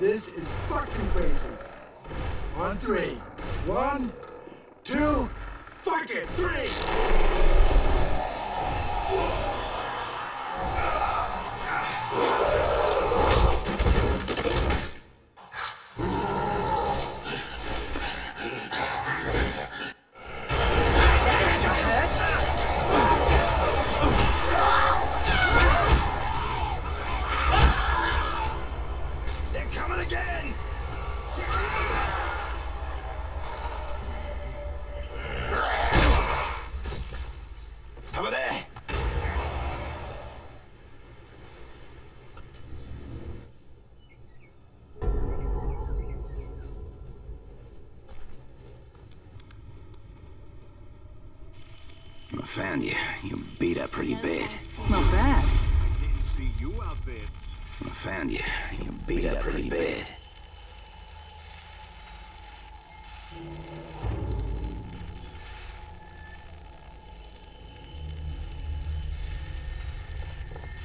This is fucking crazy. On three. One, two, fuck it, three! This pretty bad. Not bad. Didn't see you out there. I found you. You beat up pretty bad.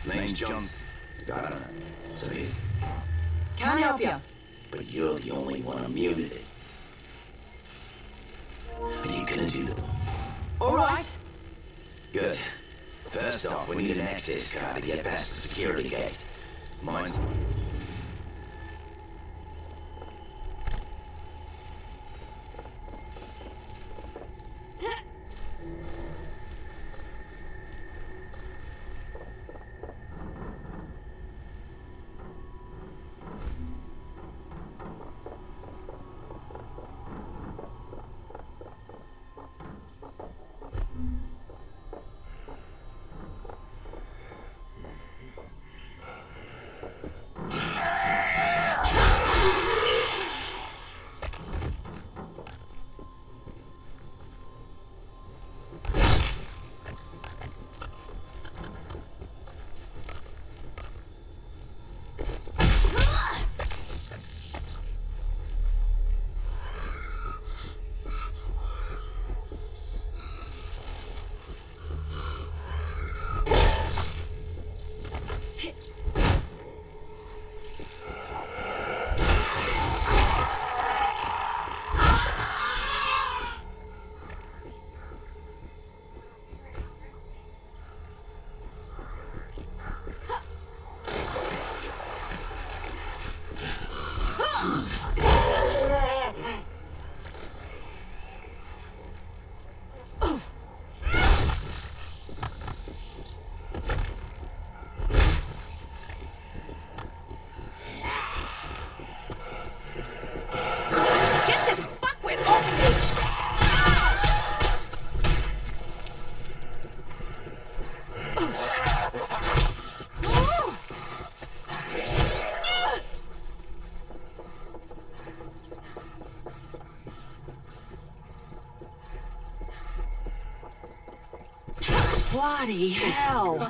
Name's Johnson. Don't know. So he's... Can't help you. But you're the only one immune to it. Are you gonna do that? All right. Good. First off, we need an access card to get past the security gate. Mine's one. Bloody hell!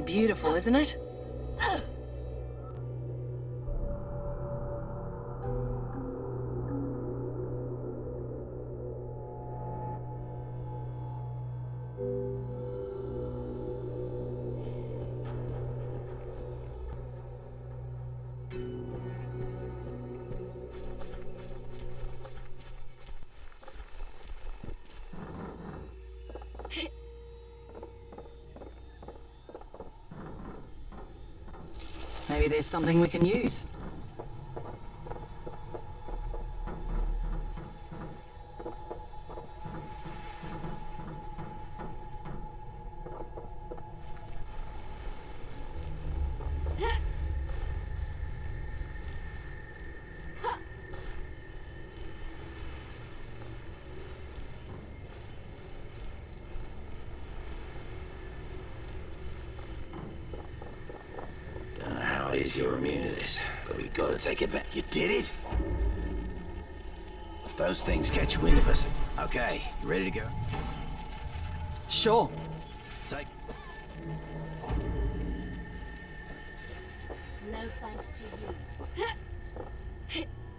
beautiful, isn't it? Maybe there's something we can use. You're immune to this, but we gotta take advantage. You did it? If those things catch wind of us... Okay, you ready to go? Sure. Take... No thanks to you.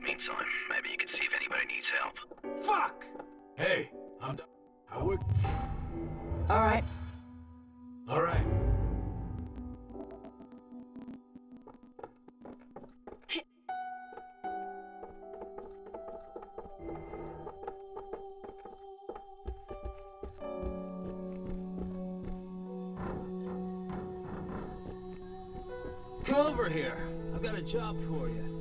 Meantime, maybe you can see if anybody needs help. Fuck! Hey, I'm done. I work. Alright. Alright. Come over here. I've got a job for you.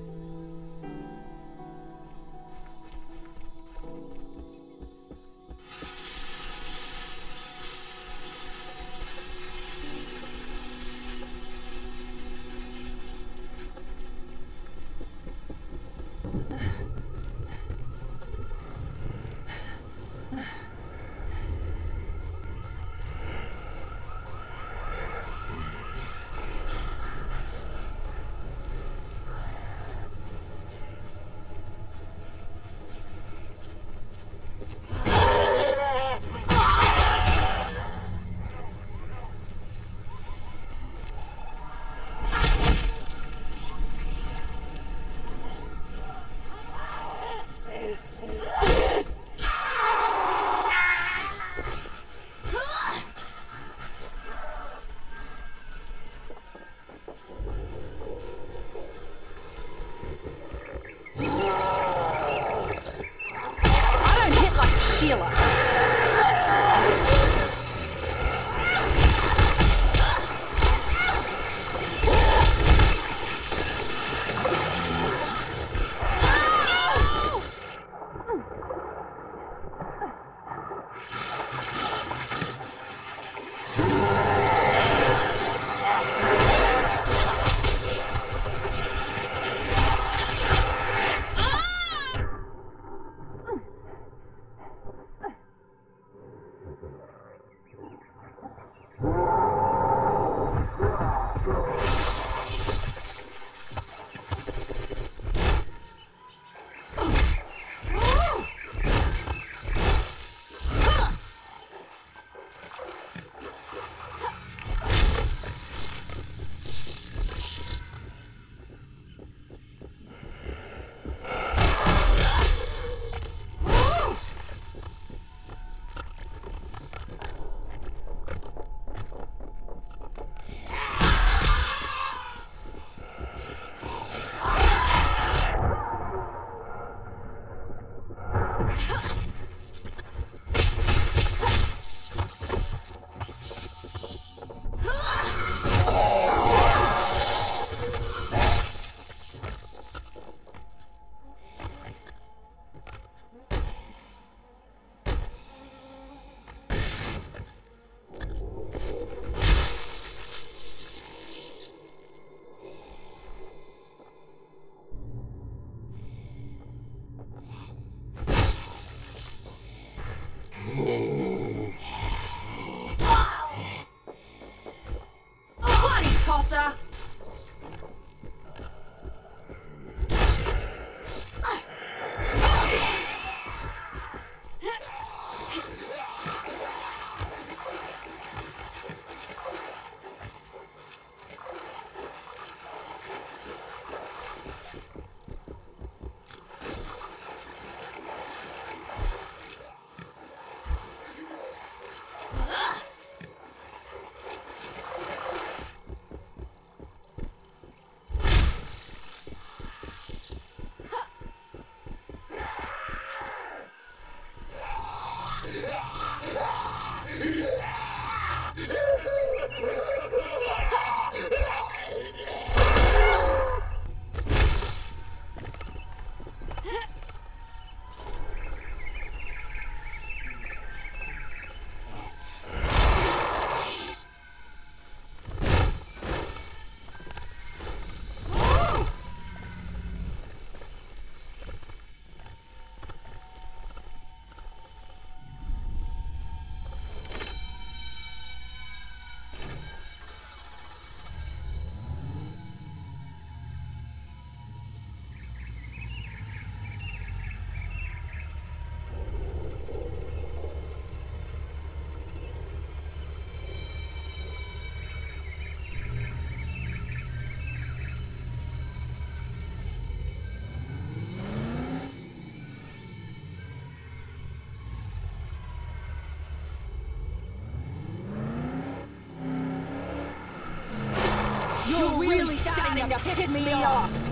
Huh. Really starting to piss me off.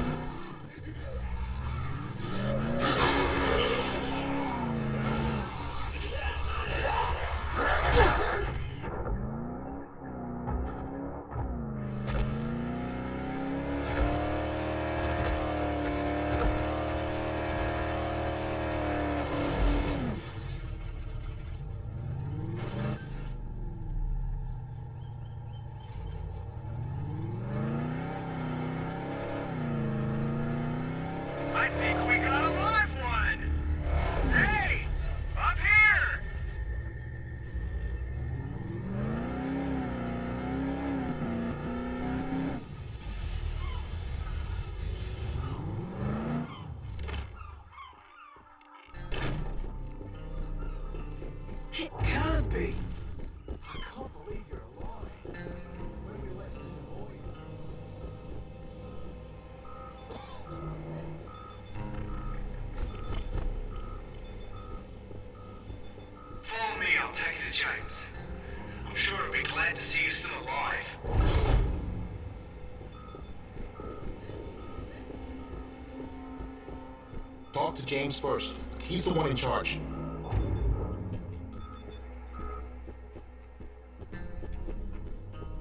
Talk to James first. He's the one in charge.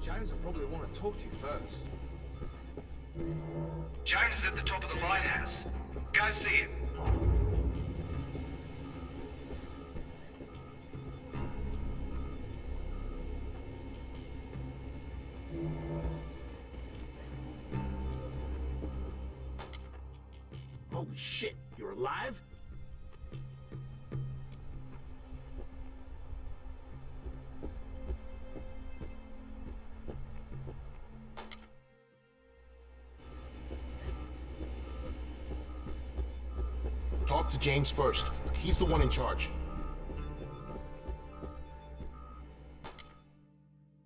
James will probably want to talk to you first. James is at the top of the lighthouse. Go see him. James first. He's the one in charge.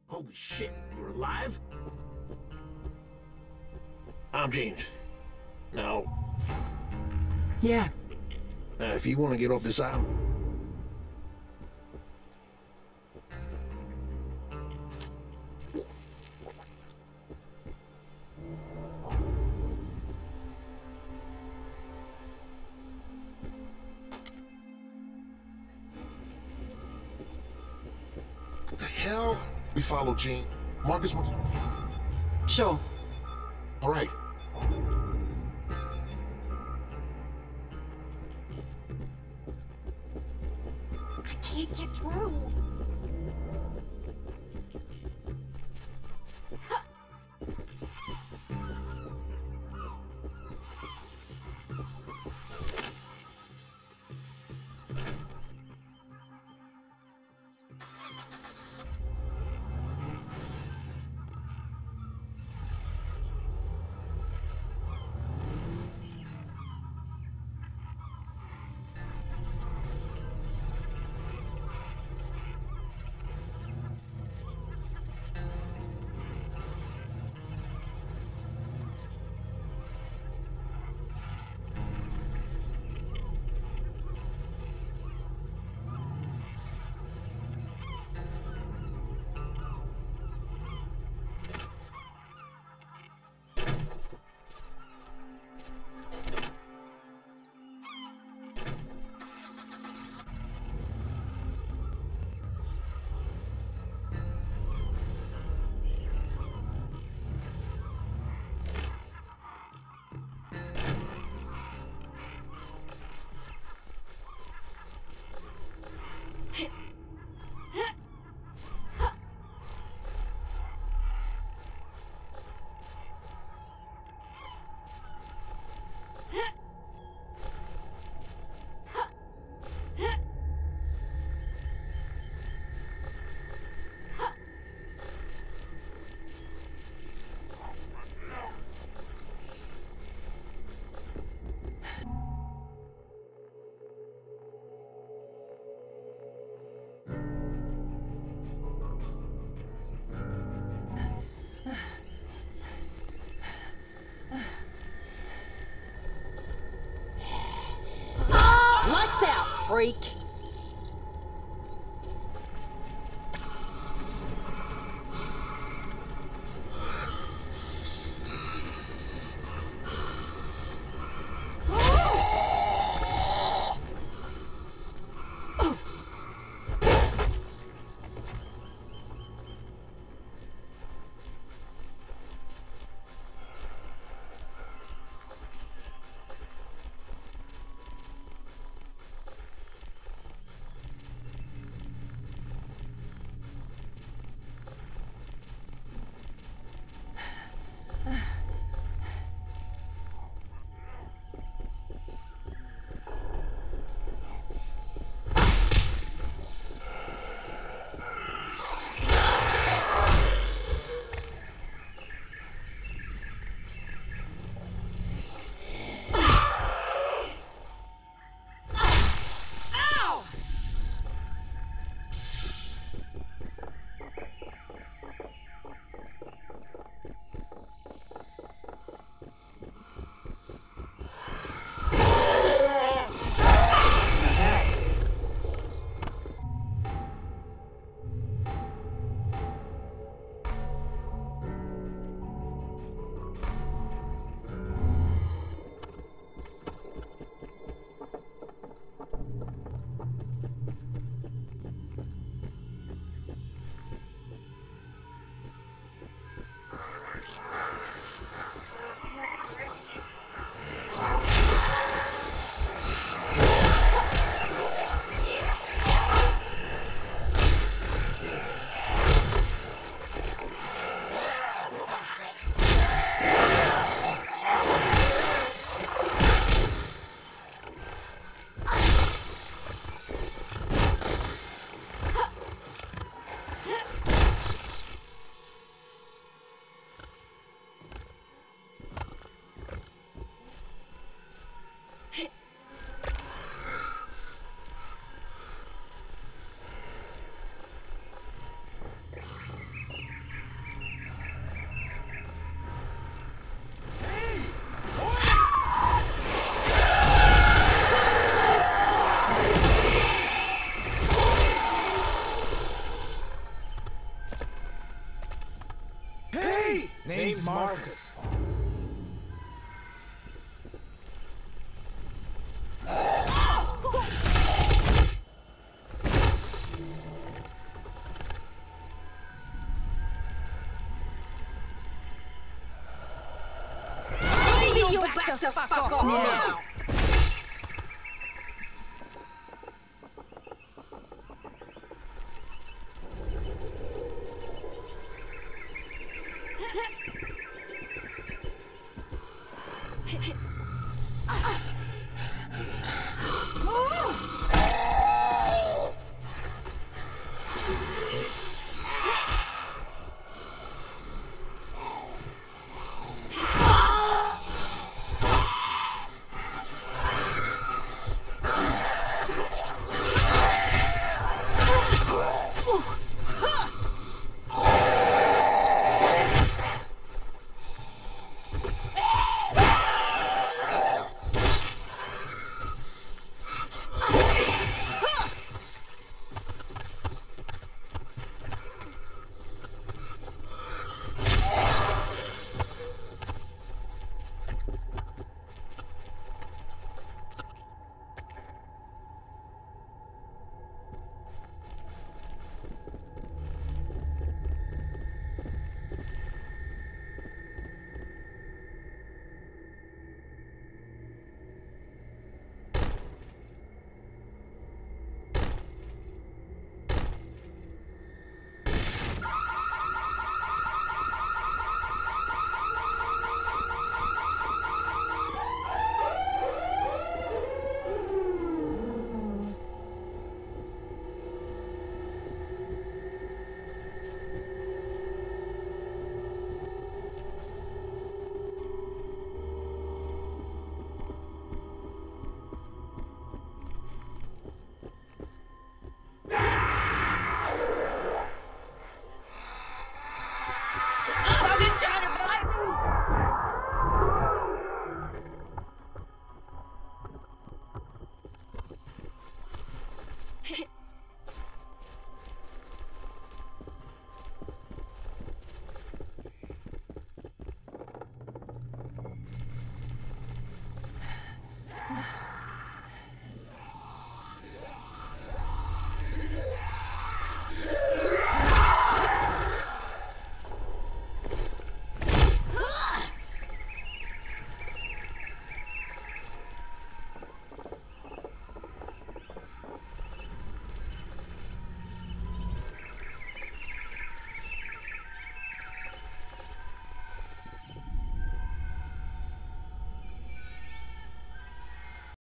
Holy shit, you're alive? I'm James. Now, Yeah. uh, if you want to get off this island, Gene. Marcus wants. Sure. All right. Freak. Name's Marcus. Maybe you back the fuck off now.